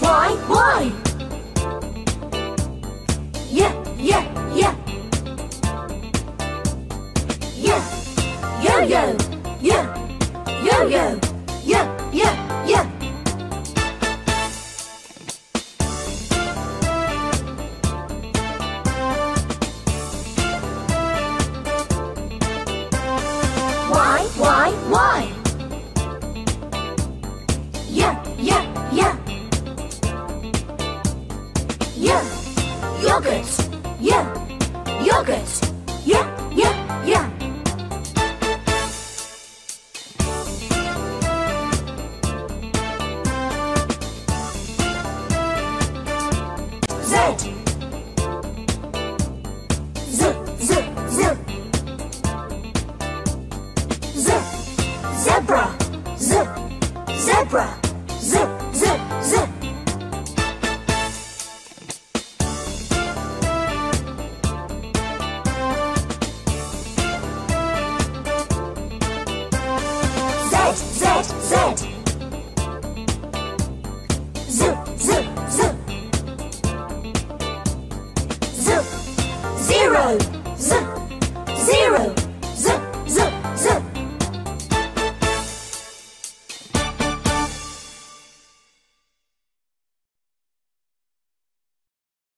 why, why? Yeah, yeah, yeah. Yeah, yo yo, yeah, yo yo, yeah, yeah, yeah. Why, why, why? Yogurt. Yeah. Yogurt. Yeah, yeah, yeah. Z. Z, z, z. Zebra. Z. Zebra. Z, z, z. Z, Z.